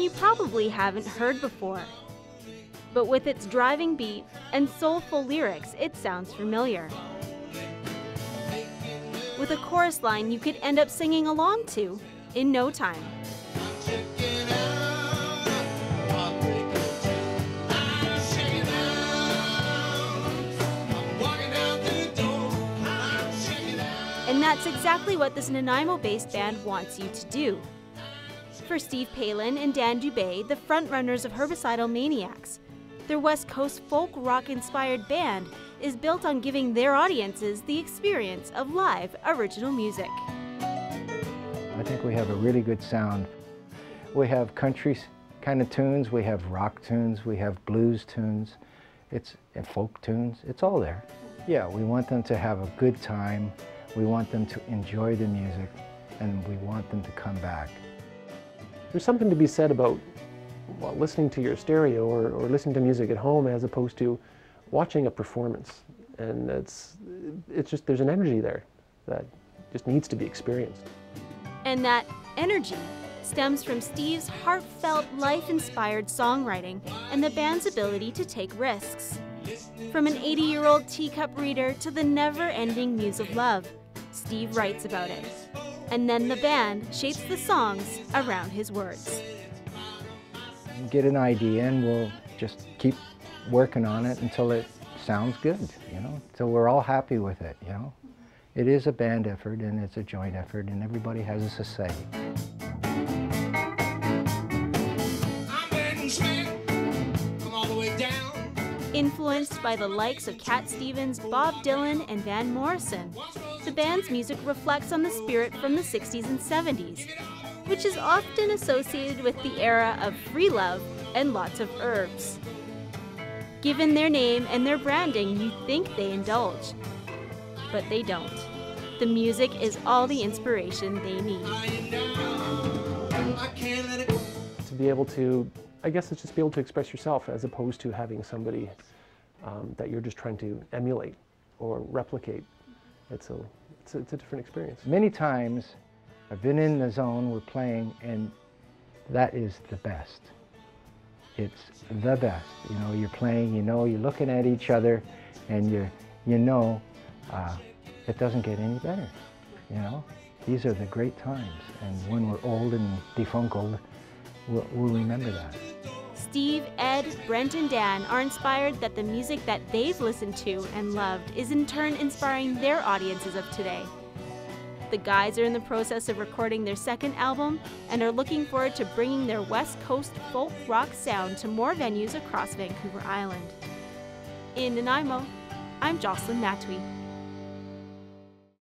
you probably haven't heard before. But with its driving beat and soulful lyrics, it sounds familiar. With a chorus line you could end up singing along to in no time. And that's exactly what this Nanaimo based band wants you to do. For Steve Palen and Dan Dubé, the frontrunners of Herbicidal Maniacs, their West Coast folk rock inspired band is built on giving their audiences the experience of live original music. I think we have a really good sound. We have country kind of tunes, we have rock tunes, we have blues tunes, it's and folk tunes, it's all there. Yeah, we want them to have a good time, we want them to enjoy the music, and we want them to come back. There's something to be said about well, listening to your stereo or, or listening to music at home as opposed to watching a performance. And it's, it's just, there's an energy there that just needs to be experienced. And that energy stems from Steve's heartfelt, life-inspired songwriting and the band's ability to take risks. From an 80-year-old teacup reader to the never-ending muse of love, Steve writes about it. And then the band shapes the songs around his words. Get an idea and we'll just keep working on it until it sounds good, you know, until we're all happy with it, you know. It is a band effort and it's a joint effort and everybody has a say. Influenced by the likes of Cat Stevens, Bob Dylan, and Van Morrison, the band's music reflects on the spirit from the 60s and 70s, which is often associated with the era of free love and lots of herbs. Given their name and their branding, you think they indulge, but they don't. The music is all the inspiration they need. To be able to, I guess it's just be able to express yourself as opposed to having somebody um, that you're just trying to emulate or replicate. It's a, it's a, it's a different experience. Many times I've been in the zone, we're playing, and that is the best. It's the best. You know, you're playing, you know, you're looking at each other, and you you know uh, it doesn't get any better. You know, these are the great times, and when we're old and defunkled, we'll, we'll remember that. Steve, Ed, Brent, and Dan are inspired that the music that they've listened to and loved is in turn inspiring their audiences of today. The guys are in the process of recording their second album and are looking forward to bringing their West Coast folk rock sound to more venues across Vancouver Island. In Nanaimo, I'm Jocelyn Matui.